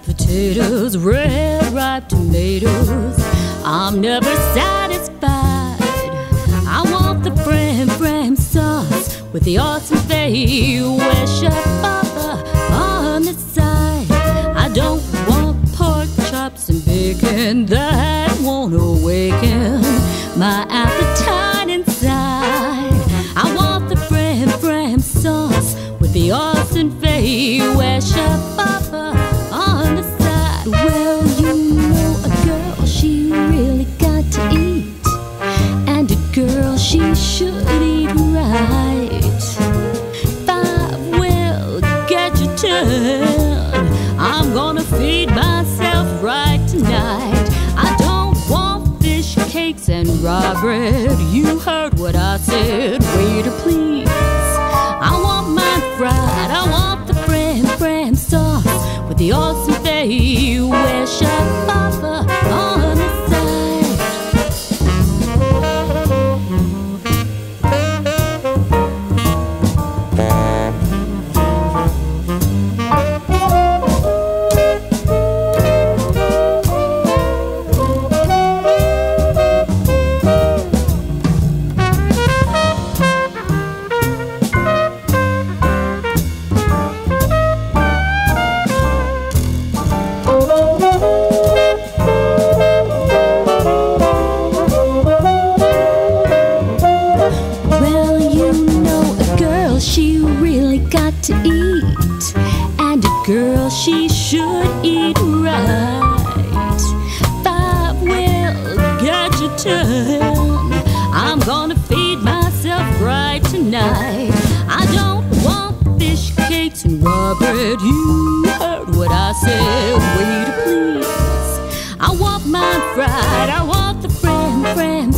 tomatoes, red ripe tomatoes. I'm never satisfied. I want the frim fram sauce with the awesome fay where chef Papa on the side. I don't want pork chops and bacon that won't awaken my appetite inside. I want the frim fram sauce with the awesome fay where chef Papa Feed myself right tonight. I don't want fish cakes and raw bread. You heard what I said, waiter, please. I want mine fried. I want the frim fram sauce with the awesome fay where chef girl, she should eat right. Five will get you ten. I'm gonna feed myself right tonight. I don't want fish cakes and bread. You heard what I said, waiter, please. I want mine fried. I want the frim fram